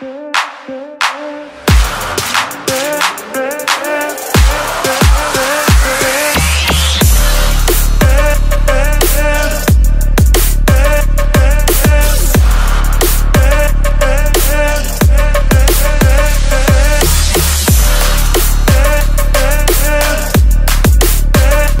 good, good.